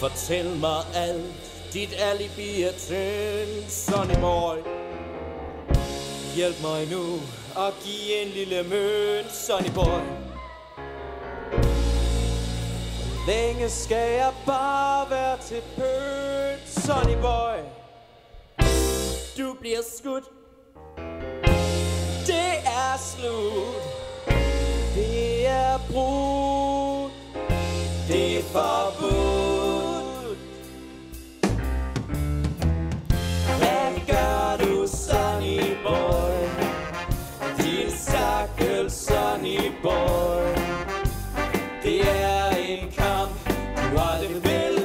Fortæl mig alt, dit alibi er tyndt, Sonny boy. Hjælp mig nu og giv en lille mønt, Sonny boy. Længe skal jeg bare være til pønt, Sonny boy? Du bliver skudt. Det er slut. boy Det er en kamp, du aldrig vil vinde.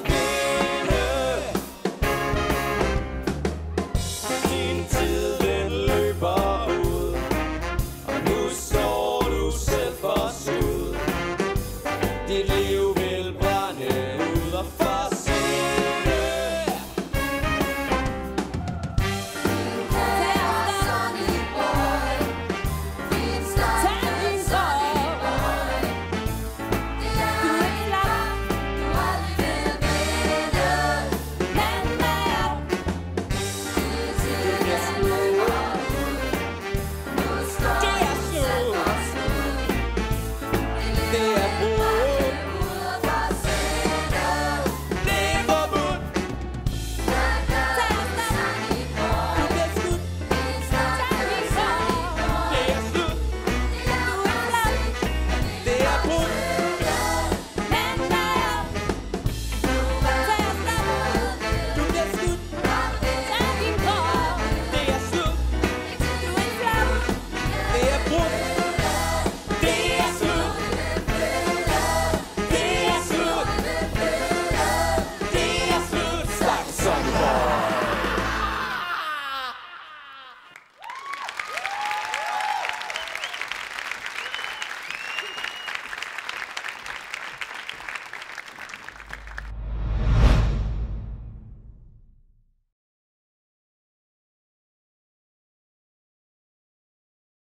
Din tid den løber ud Og nu står du selv for skud. Dit liv 我